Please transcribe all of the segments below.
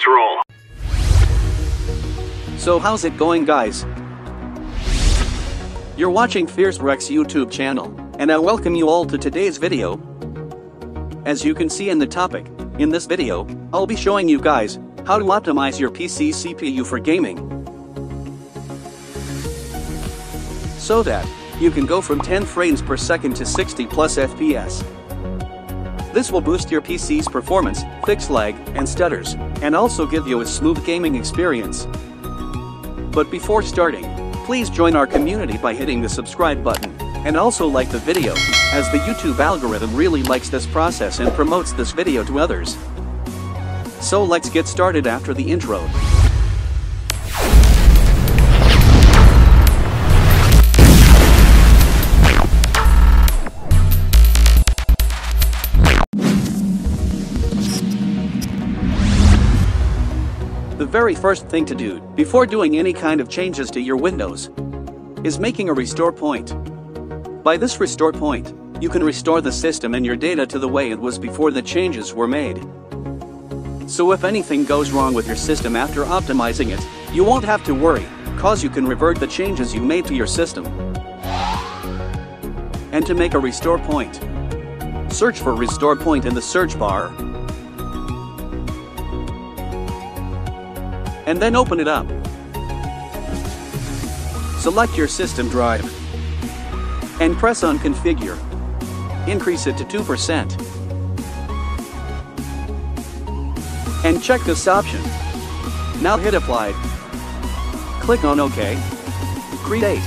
Let's roll. So how's it going guys? You're watching Fierce Rex YouTube channel, and I welcome you all to today's video. As you can see in the topic, in this video, I'll be showing you guys how to optimize your PC CPU for gaming. So that, you can go from 10 frames per second to 60 plus FPS. This will boost your PC's performance, fix lag, and stutters, and also give you a smooth gaming experience. But before starting, please join our community by hitting the subscribe button, and also like the video, as the YouTube algorithm really likes this process and promotes this video to others. So let's get started after the intro. Very first thing to do, before doing any kind of changes to your Windows, is making a restore point. By this restore point, you can restore the system and your data to the way it was before the changes were made. So if anything goes wrong with your system after optimizing it, you won't have to worry, cause you can revert the changes you made to your system. And to make a restore point, search for restore point in the search bar and then open it up. Select your system drive and press on configure. Increase it to 2%. And check this option. Now hit apply. Click on OK. Create.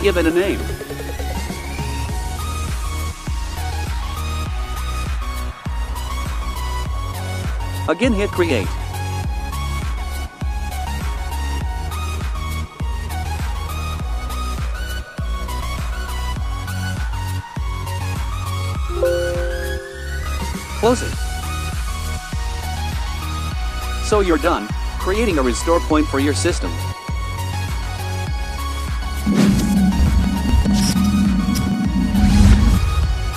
Give it a name. Again hit create. Close it. So you're done, creating a restore point for your system.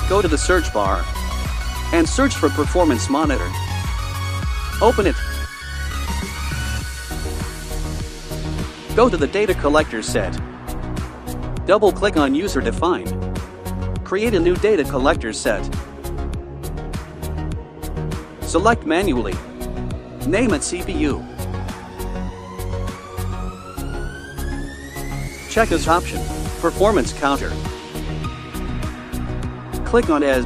Go to the search bar and search for Performance Monitor. Open it. Go to the Data Collector set. Double click on User Defined. Create a new data collector set. Select manually. Name it CPU. Check this option, Performance Counter. Click on As.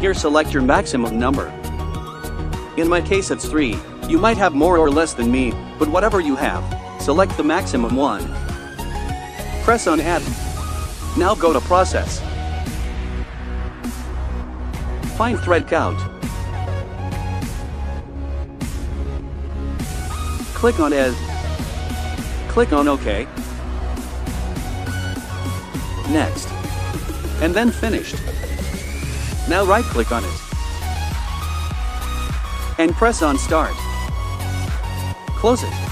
Here select your maximum number. In my case it's 3, you might have more or less than me, but whatever you have, select the maximum one. Press on Add. Now go to Process. Find thread count. Click on as. Click on OK. Next. And then finished. Now right click on it. And press on start. Close it.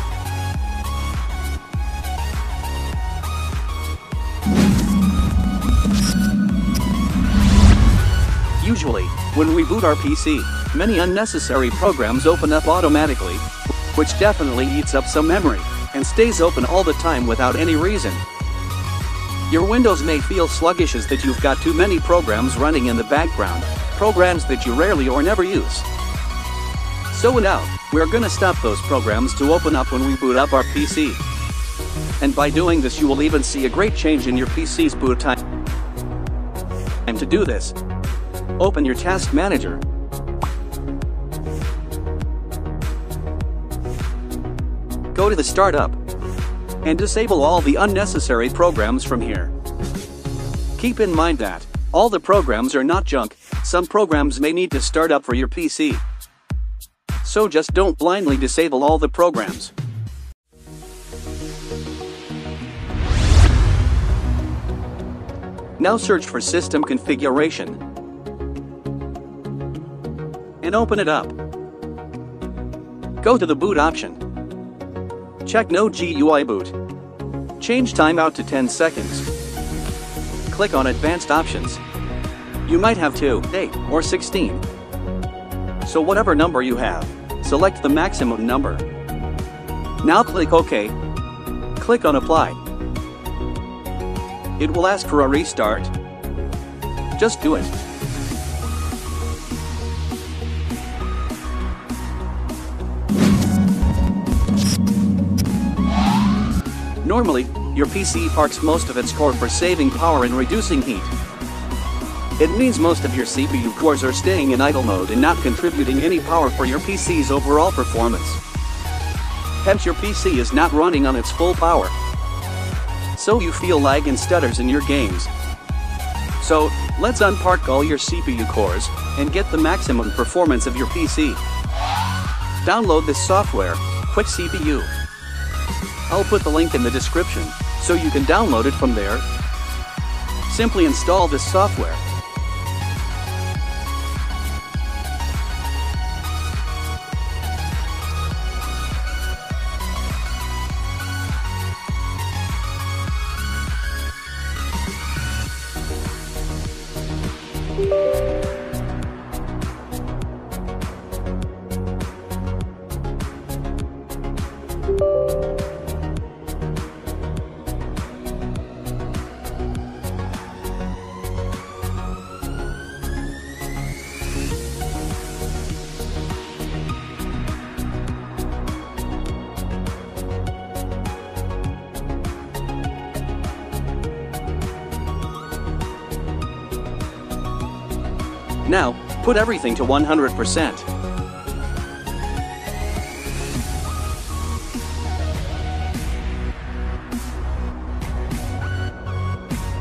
Usually, when we boot our PC, many unnecessary programs open up automatically, which definitely eats up some memory, and stays open all the time without any reason. Your Windows may feel sluggish as that you've got too many programs running in the background, programs that you rarely or never use. So now, we're gonna stop those programs to open up when we boot up our PC. And by doing this you will even see a great change in your PC's boot time. And to do this, Open your Task Manager. Go to the Startup and disable all the unnecessary programs from here. Keep in mind that all the programs are not junk, some programs may need to start up for your PC. So just don't blindly disable all the programs. Now search for System Configuration and open it up. Go to the boot option. Check no GUI boot. Change timeout to 10 seconds. Click on advanced options. You might have 2, 8, or 16. So whatever number you have, select the maximum number. Now click OK. Click on Apply. It will ask for a restart. Just do it. Normally, your PC parks most of its core for saving power and reducing heat. It means most of your CPU cores are staying in idle mode and not contributing any power for your PC's overall performance. Hence your PC is not running on its full power. So you feel lag and stutters in your games. So, let's unpark all your CPU cores and get the maximum performance of your PC. Download this software, Quick CPU. I'll put the link in the description, so you can download it from there. Simply install this software. Now, put everything to 100%.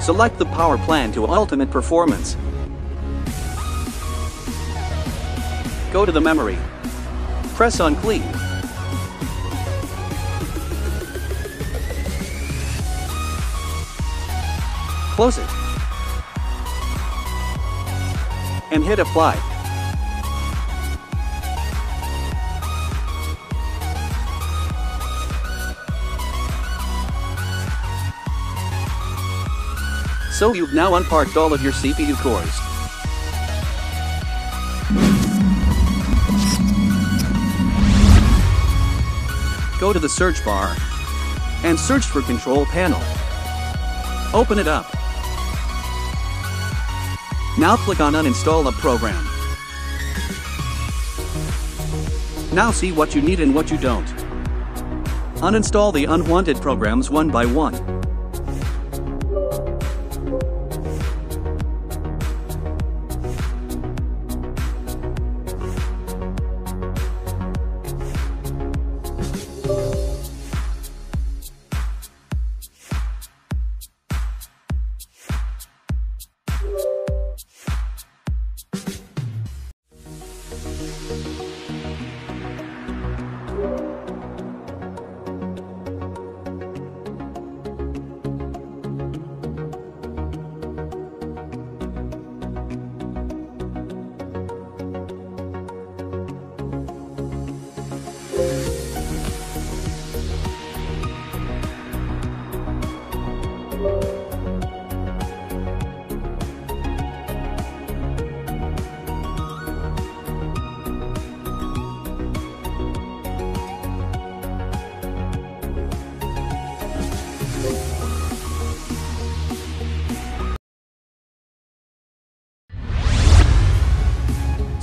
Select the power plan to ultimate performance. Go to the memory. Press on clean. Close it. And hit apply. So you've now unparked all of your CPU cores. Go to the search bar and search for control panel. Open it up. Now click on uninstall a program. Now see what you need and what you don't. Uninstall the unwanted programs one by one.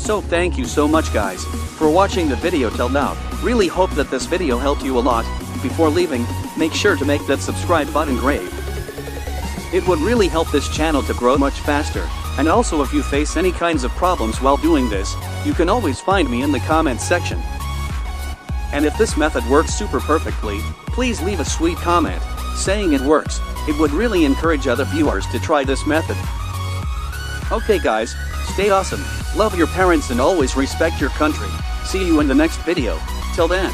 So thank you so much guys, for watching the video till now, really hope that this video helped you a lot, before leaving, make sure to make that subscribe button great. It would really help this channel to grow much faster, and also if you face any kinds of problems while doing this, you can always find me in the comments section. And if this method works super perfectly, please leave a sweet comment, saying it works, it would really encourage other viewers to try this method. Okay guys, stay awesome. Love your parents and always respect your country. See you in the next video. Till then.